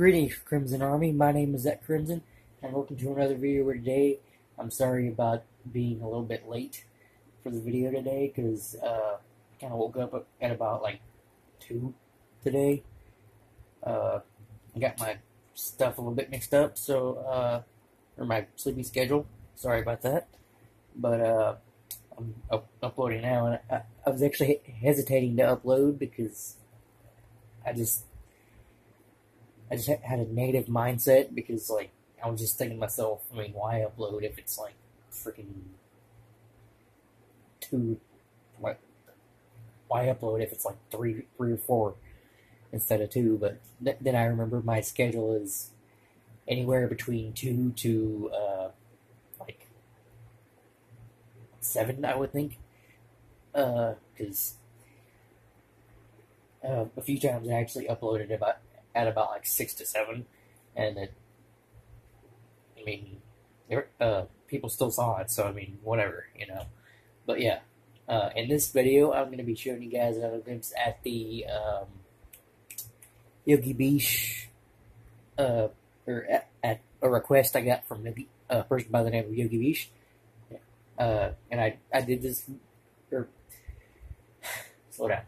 Greetings, Crimson Army. My name is Zach Crimson, and welcome to another video where today I'm sorry about being a little bit late for the video today because uh, I kind of woke up at about like 2 today. Uh, I got my stuff a little bit mixed up, so, uh, or my sleeping schedule. Sorry about that. But uh, I'm up- uploading now, and I, I was actually hesitating to upload because I just I just had a negative mindset because, like, I was just thinking to myself, I mean, why upload if it's like freaking two? What? Why upload if it's like three, three or four instead of two? But th- then I remember my schedule is anywhere between two to uh, like seven, I would think, because. Uh, a few times I actually uploaded about at about like six to seven, and it, I mean, there, uh, people still saw it, so I mean, whatever, you know. But yeah, uh, in this video, I'm going to be showing you guys a glimpse at the um, Yogi Beach, uh, or at, at, a request I got from a person by the name of Yogi Beach, uh, and I I did this, or slow down.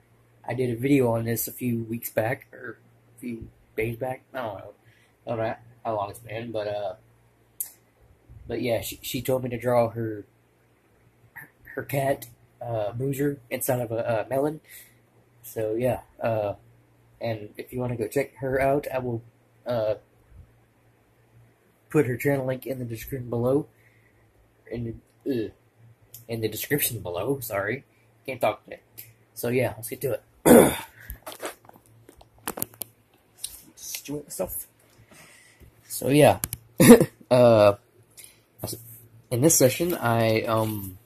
I did a video on this a few weeks back, or a few days back. I don't know. I don't know how long it's been, but uh, but yeah, she she told me to draw her her cat uh, Bruiser inside of a, a melon. So yeah, uh, and if you want to go check her out, I will uh put her channel link in the description below. In the uh, in the description below. Sorry, can't talk today. So yeah, let's get to it. Enjoy myself. So yeah, uh, in this session, I um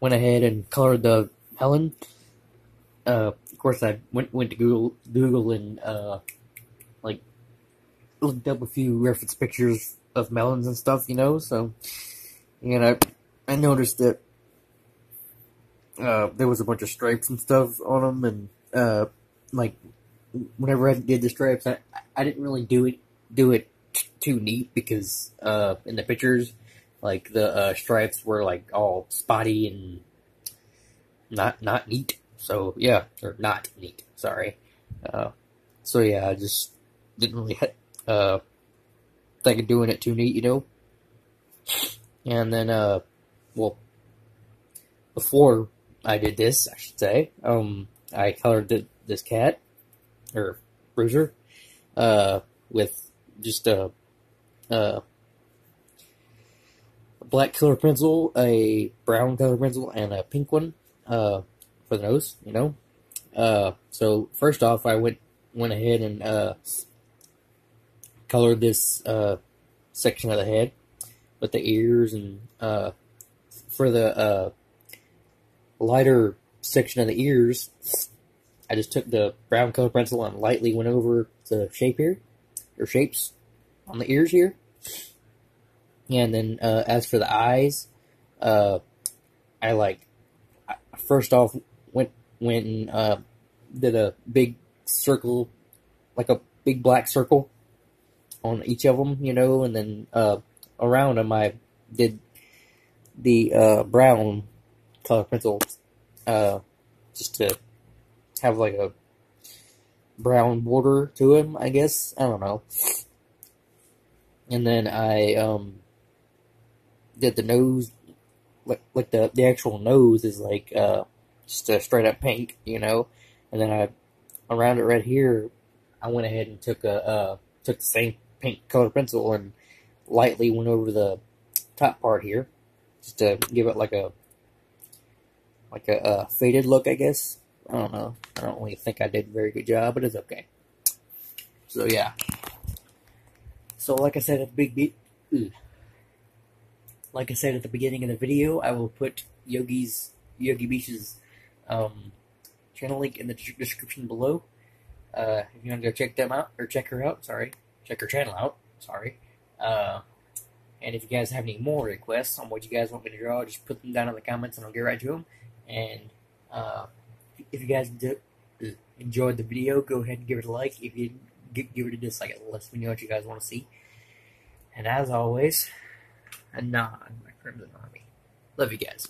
went ahead and colored the Helen. Uh, of course, I went went to Google Google and uh like looked up a few reference pictures of melons and stuff, you know. So, and I I noticed that uh, there was a bunch of stripes and stuff on them, and uh, like whenever I did the stripes, I, I didn't really do it do it t- too neat because uh, in the pictures, like the uh, stripes were like all spotty and not not neat. So yeah, or not neat. Sorry. Uh, so yeah, I just didn't really uh, think of doing it too neat, you know. And then, uh, well, before I did this, I should say. Um, I colored the, this cat, or Bruiser, uh, with just a, a black color pencil, a brown color pencil, and a pink one, uh, for the nose, you know. Uh, so first off, I went, went ahead and, uh, colored this, uh, section of the head with the ears and, uh, for the, uh, lighter section of the ears, I just took the brown color pencil and lightly went over the shape here, or shapes on the ears here. And then uh, as for the eyes, uh, I like first off went went and uh, did a big circle, like a big black circle on each of them, you know, and then uh, around them I did the uh, brown color pencil, uh, just to have like a brown border to him, I guess. I don't know. And then I um did the nose, like like the the actual nose is like uh just a straight up pink, you know. And then I around it right here, I went ahead and took a uh took the same pink color pencil and lightly went over the top part here, just to give it like a like a uh, faded look, I guess. I don't know. I don't really think I did a very good job, but it's okay. So yeah. So like I said at the big beat, like I said at the beginning of the video, I will put Yogi's Yogi Beach's um, channel link in the description below. Uh, if you want to go check them out or check her out, sorry, check her channel out. Sorry. Uh, and if you guys have any more requests on what you guys want me to draw, just put them down in the comments and I'll get right to them. And uh, if you guys enjoyed the video, go ahead and give it a like. If you give, it a dislike. Let me know what you guys want to see. And as always, a nod, my Crimson Army. Love you guys.